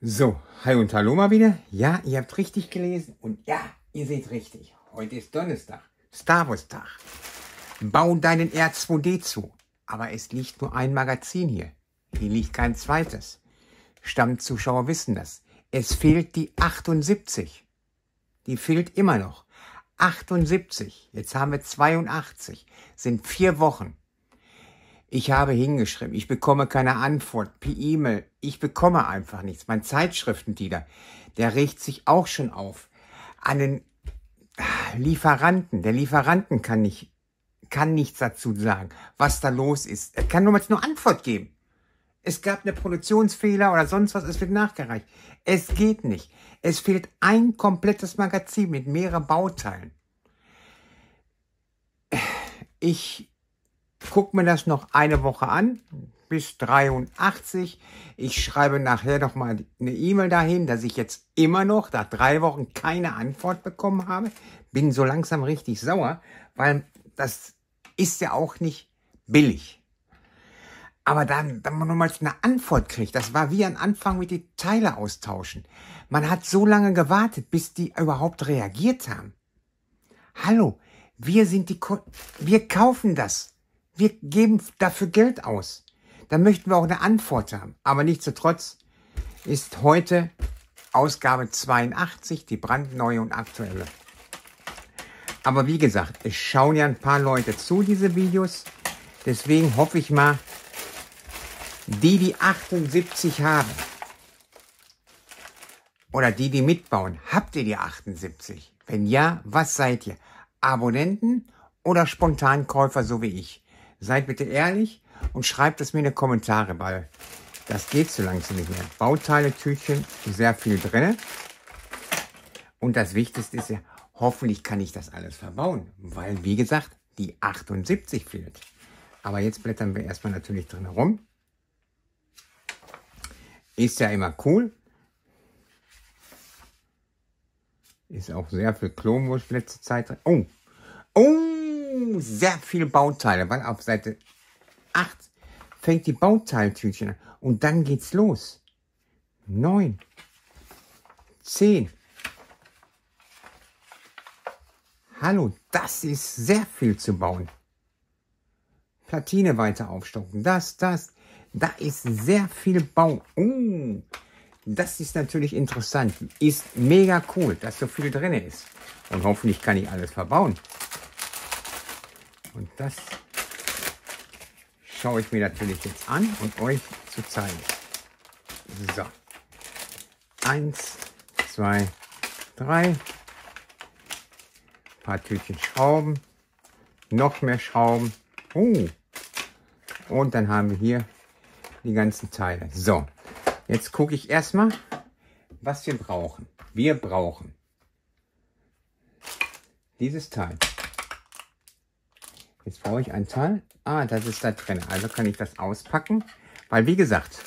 So, hi und hallo mal wieder. Ja, ihr habt richtig gelesen und ja, ihr seht richtig. Heute ist Donnerstag, Star Wars Tag. Bau deinen R2D zu. Aber es liegt nur ein Magazin hier. Hier liegt kein zweites. Stammzuschauer wissen das. Es fehlt die 78. Die fehlt immer noch. 78. Jetzt haben wir 82. Sind vier Wochen. Ich habe hingeschrieben, ich bekomme keine Antwort per E-Mail. Ich bekomme einfach nichts. Mein Zeitschriftendealer, der regt sich auch schon auf. An den Lieferanten, der Lieferanten kann nicht, kann nichts dazu sagen, was da los ist. Er kann nur mal nur Antwort geben. Es gab eine Produktionsfehler oder sonst was, es wird nachgereicht. Es geht nicht. Es fehlt ein komplettes Magazin mit mehreren Bauteilen. Ich guck mir das noch eine Woche an, bis 83. Ich schreibe nachher noch mal eine E-Mail dahin, dass ich jetzt immer noch nach drei Wochen keine Antwort bekommen habe. Bin so langsam richtig sauer, weil das ist ja auch nicht billig. Aber dann, dann man nochmals eine Antwort kriegt, das war wie ein Anfang mit die Teile austauschen. Man hat so lange gewartet, bis die überhaupt reagiert haben. Hallo, wir sind die, Ko wir kaufen das. Wir geben dafür Geld aus. Da möchten wir auch eine Antwort haben. Aber nichtsdestotrotz ist heute Ausgabe 82, die brandneue und aktuelle. Aber wie gesagt, es schauen ja ein paar Leute zu, diese Videos. Deswegen hoffe ich mal, die, die 78 haben, oder die, die mitbauen, habt ihr die 78? Wenn ja, was seid ihr? Abonnenten oder Spontankäufer, so wie ich? Seid bitte ehrlich und schreibt es mir in die Kommentare, weil das geht so langsam nicht mehr. Bauteile-Tütchen, sehr viel drin. Und das Wichtigste ist ja, hoffentlich kann ich das alles verbauen, weil, wie gesagt, die 78 fehlt. Aber jetzt blättern wir erstmal natürlich drin herum. Ist ja immer cool. Ist auch sehr viel Klonwurst letzte Zeit drin. Oh, oh, sehr viele Bauteile, weil auf Seite 8 fängt die Bauteiltütchen an. Und dann geht's los. 9, 10. Hallo, das ist sehr viel zu bauen. Platine weiter aufstocken. Das, das. Da ist sehr viel Bau. Oh, das ist natürlich interessant. Ist mega cool, dass so viel drin ist. Und hoffentlich kann ich alles verbauen. Und das schaue ich mir natürlich jetzt an und euch zu zeigen. So. Eins, zwei, drei. Ein paar Tütchen Schrauben. Noch mehr Schrauben. Oh. Und dann haben wir hier die ganzen Teile. So, jetzt gucke ich erstmal, was wir brauchen. Wir brauchen dieses Teil. Jetzt brauche ich ein Teil. Ah, das ist da drin. Also kann ich das auspacken. Weil, wie gesagt,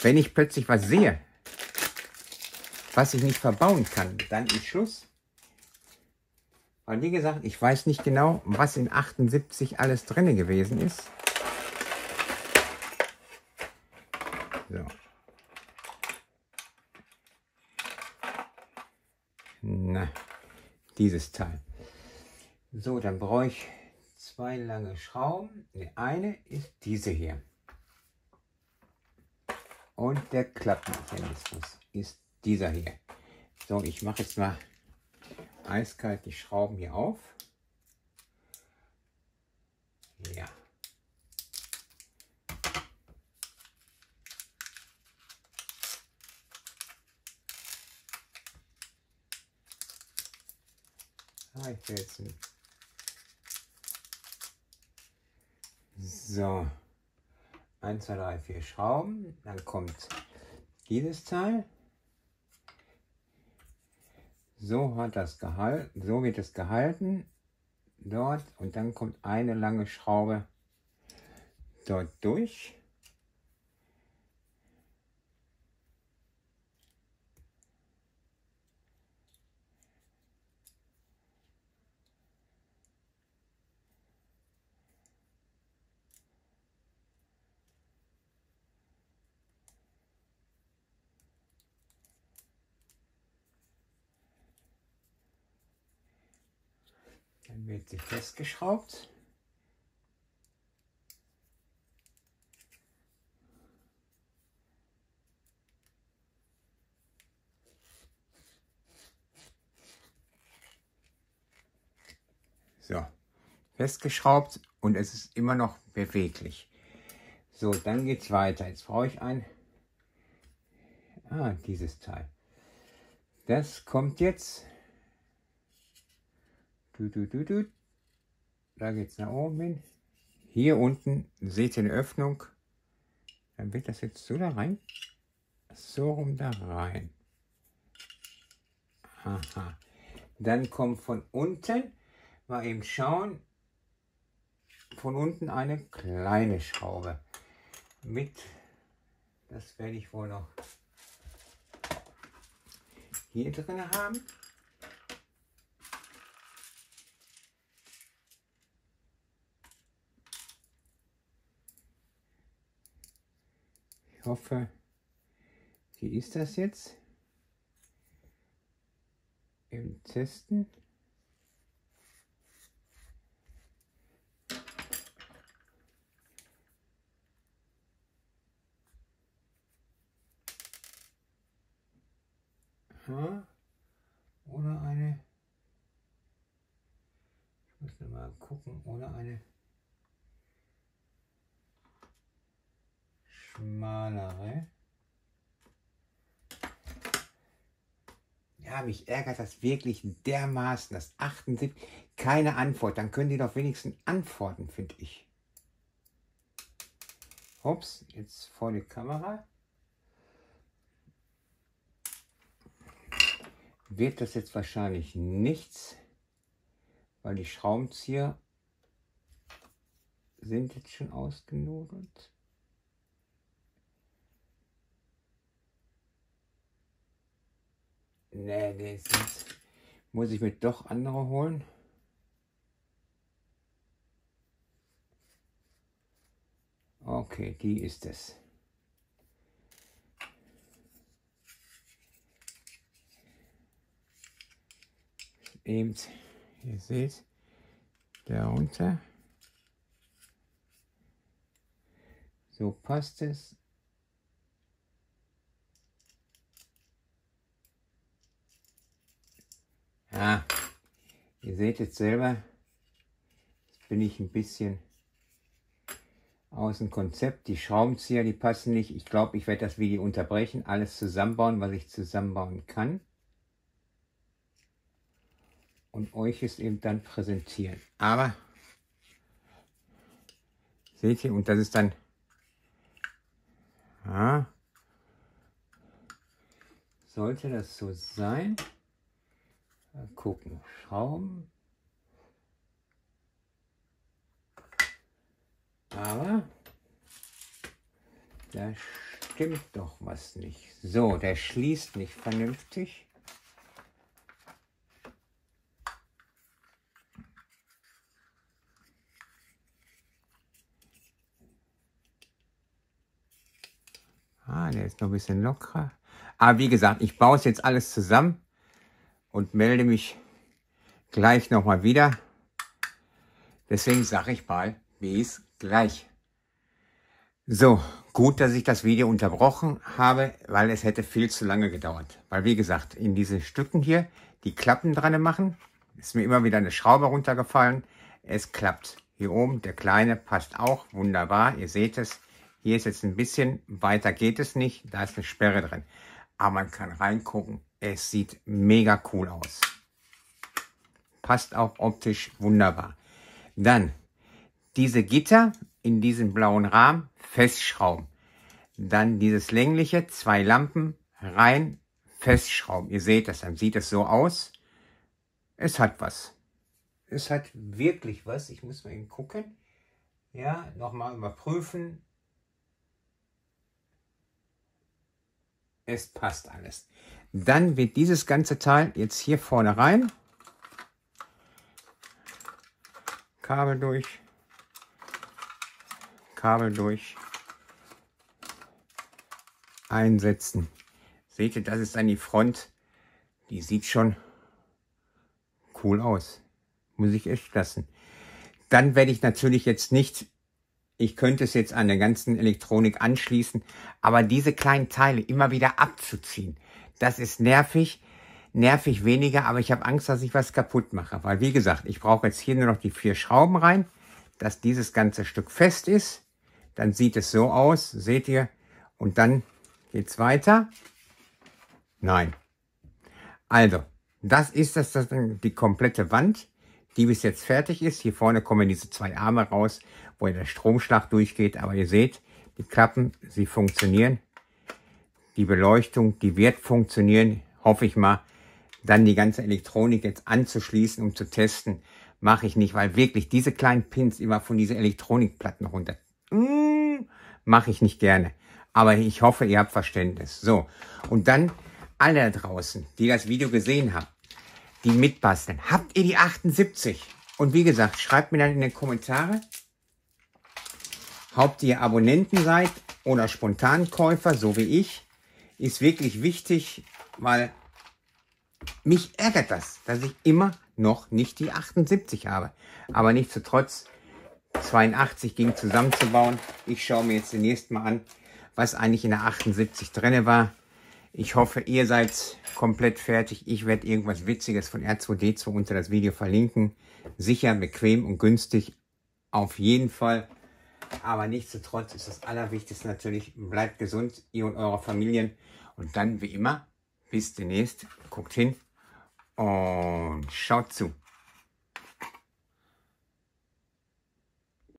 wenn ich plötzlich was sehe, was ich nicht verbauen kann, dann ist Schluss. Weil, wie gesagt, ich weiß nicht genau, was in 78 alles drin gewesen ist. So. Na, dieses Teil. So, dann brauche ich zwei lange Schrauben. Die eine ist diese hier. Und der Klappmechanismus ist dieser hier. So, ich mache jetzt mal eiskalt die Schrauben hier auf. Ja. Ah, ich will jetzt So, 1, 2, 3, 4 Schrauben. Dann kommt dieses Teil. So hat das gehalten, so wird es gehalten dort und dann kommt eine lange Schraube dort durch. Dann wird sie festgeschraubt. So, festgeschraubt und es ist immer noch beweglich. So, dann geht es weiter. Jetzt brauche ich ein, ah, dieses Teil. Das kommt jetzt, da geht es nach oben hin. Hier unten seht ihr eine Öffnung. Dann wird das jetzt so da rein, so rum da rein. Aha. Dann kommt von unten mal eben schauen. Von unten eine kleine Schraube mit. Das werde ich wohl noch hier drin haben. Ich hoffe, wie ist das jetzt? Im Testen. Aha. Oder eine, ich muss mal gucken, oder eine schmalere. Ja, mich ärgert das wirklich dermaßen, das 78, keine Antwort. Dann können die doch wenigstens antworten, finde ich. Ups, jetzt vor die Kamera. wird das jetzt wahrscheinlich nichts, weil die Schraubenzieher sind jetzt schon ausgenudelt. Nee, den muss ich mir doch andere holen. Okay, die ist es. eben, ihr seht, darunter. So passt es. Ja, ihr seht jetzt selber, jetzt bin ich ein bisschen aus dem Konzept. Die Schraubenzieher, die passen nicht. Ich glaube, ich werde das Video unterbrechen, alles zusammenbauen, was ich zusammenbauen kann und euch es eben dann präsentieren. Aber seht ihr, und das ist dann ja, sollte das so sein. Gucken, Schrauben. Aber da stimmt doch was nicht. So, der schließt nicht vernünftig. Ah, der ist noch ein bisschen lockerer. Aber wie gesagt, ich baue es jetzt alles zusammen und melde mich gleich nochmal wieder. Deswegen sage ich mal, bis gleich. So, gut, dass ich das Video unterbrochen habe, weil es hätte viel zu lange gedauert. Weil wie gesagt, in diesen Stücken hier, die Klappen dran machen, ist mir immer wieder eine Schraube runtergefallen. Es klappt. Hier oben, der kleine passt auch wunderbar. Ihr seht es. Hier ist jetzt ein bisschen, weiter geht es nicht, da ist eine Sperre drin. Aber man kann reingucken, es sieht mega cool aus. Passt auch optisch wunderbar. Dann diese Gitter in diesem blauen Rahmen festschrauben. Dann dieses längliche, zwei Lampen rein festschrauben. Ihr seht das, dann sieht es so aus. Es hat was. Es hat wirklich was. Ich muss mal eben gucken. Ja, nochmal überprüfen. Es passt alles. Dann wird dieses ganze Teil jetzt hier vorne rein. Kabel durch. Kabel durch. Einsetzen. Seht ihr, das ist dann die Front. Die sieht schon cool aus. Muss ich echt lassen. Dann werde ich natürlich jetzt nicht, ich könnte es jetzt an der ganzen Elektronik anschließen, aber diese kleinen Teile immer wieder abzuziehen, das ist nervig. Nervig weniger, aber ich habe Angst, dass ich was kaputt mache. Weil wie gesagt, ich brauche jetzt hier nur noch die vier Schrauben rein, dass dieses ganze Stück fest ist. Dann sieht es so aus, seht ihr. Und dann geht's weiter. Nein. Also, das ist das, das die komplette Wand, die bis jetzt fertig ist. Hier vorne kommen diese zwei Arme raus, wo der Stromschlag durchgeht. Aber ihr seht, die Klappen, sie funktionieren. Die Beleuchtung, die wird funktionieren, hoffe ich mal. Dann die ganze Elektronik jetzt anzuschließen, um zu testen, mache ich nicht, weil wirklich diese kleinen Pins immer von diesen Elektronikplatten runter, mm, mache ich nicht gerne. Aber ich hoffe, ihr habt Verständnis. So, und dann alle da draußen, die das Video gesehen haben, die mitbasteln, habt ihr die 78? Und wie gesagt, schreibt mir dann in die Kommentare, ob ihr Abonnenten seid oder Spontankäufer, so wie ich. Ist wirklich wichtig, weil mich ärgert das, dass ich immer noch nicht die 78 habe. Aber nichtsdestotrotz, 82 ging zusammenzubauen. Ich schaue mir jetzt zunächst mal an, was eigentlich in der 78 drinne war. Ich hoffe, ihr seid komplett fertig. Ich werde irgendwas Witziges von R2D2 unter das Video verlinken. Sicher, bequem und günstig. Auf jeden Fall. Aber nichtsdestotrotz ist das Allerwichtigste natürlich, bleibt gesund, ihr und eure Familien. Und dann, wie immer, bis demnächst. Guckt hin und schaut zu.